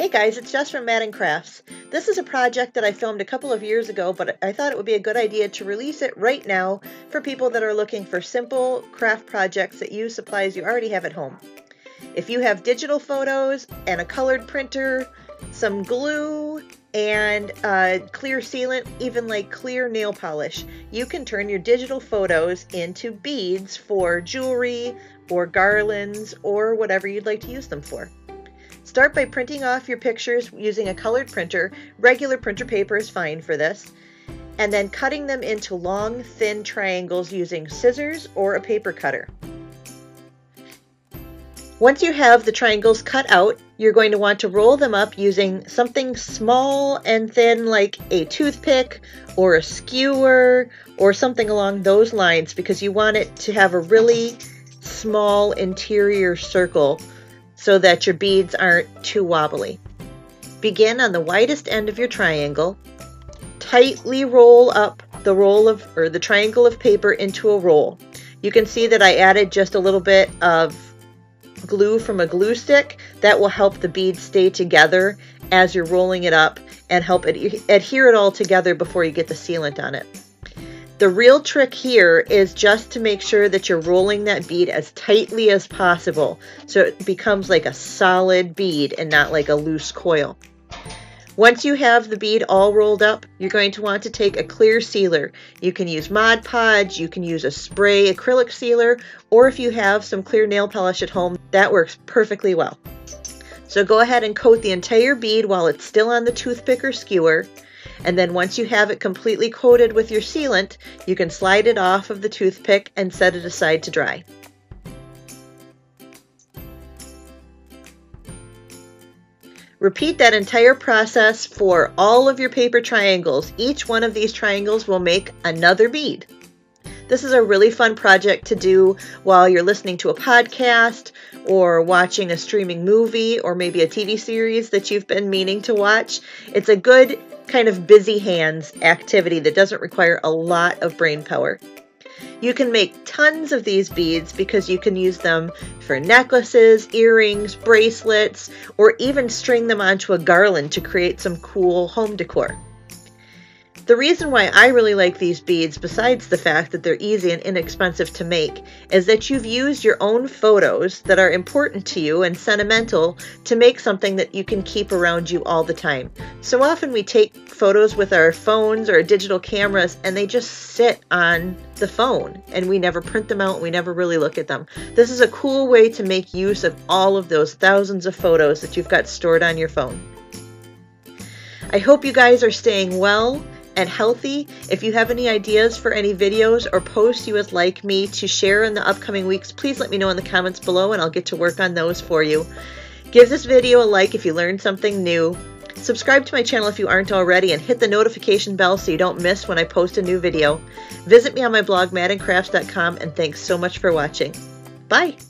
Hey guys, it's Jess from Mad in Crafts. This is a project that I filmed a couple of years ago, but I thought it would be a good idea to release it right now for people that are looking for simple craft projects that use supplies you already have at home. If you have digital photos and a colored printer, some glue, and uh, clear sealant, even like clear nail polish, you can turn your digital photos into beads for jewelry or garlands or whatever you'd like to use them for. Start by printing off your pictures using a colored printer. Regular printer paper is fine for this. And then cutting them into long, thin triangles using scissors or a paper cutter. Once you have the triangles cut out, you're going to want to roll them up using something small and thin like a toothpick or a skewer or something along those lines because you want it to have a really small interior circle so that your beads aren't too wobbly. Begin on the widest end of your triangle. Tightly roll up the roll of or the triangle of paper into a roll. You can see that I added just a little bit of glue from a glue stick that will help the beads stay together as you're rolling it up and help it adhere it all together before you get the sealant on it. The real trick here is just to make sure that you're rolling that bead as tightly as possible so it becomes like a solid bead and not like a loose coil. Once you have the bead all rolled up, you're going to want to take a clear sealer. You can use Mod Podge, you can use a spray acrylic sealer, or if you have some clear nail polish at home, that works perfectly well. So go ahead and coat the entire bead while it's still on the toothpick or skewer. And then once you have it completely coated with your sealant, you can slide it off of the toothpick and set it aside to dry. Repeat that entire process for all of your paper triangles. Each one of these triangles will make another bead. This is a really fun project to do while you're listening to a podcast or watching a streaming movie or maybe a TV series that you've been meaning to watch. It's a good kind of busy hands activity that doesn't require a lot of brain power. You can make tons of these beads because you can use them for necklaces, earrings, bracelets, or even string them onto a garland to create some cool home decor. The reason why I really like these beads, besides the fact that they're easy and inexpensive to make, is that you've used your own photos that are important to you and sentimental to make something that you can keep around you all the time. So often we take photos with our phones or digital cameras and they just sit on the phone and we never print them out, we never really look at them. This is a cool way to make use of all of those thousands of photos that you've got stored on your phone. I hope you guys are staying well and healthy. If you have any ideas for any videos or posts you would like me to share in the upcoming weeks, please let me know in the comments below and I'll get to work on those for you. Give this video a like if you learned something new. Subscribe to my channel if you aren't already and hit the notification bell so you don't miss when I post a new video. Visit me on my blog madincrafts.com and thanks so much for watching. Bye!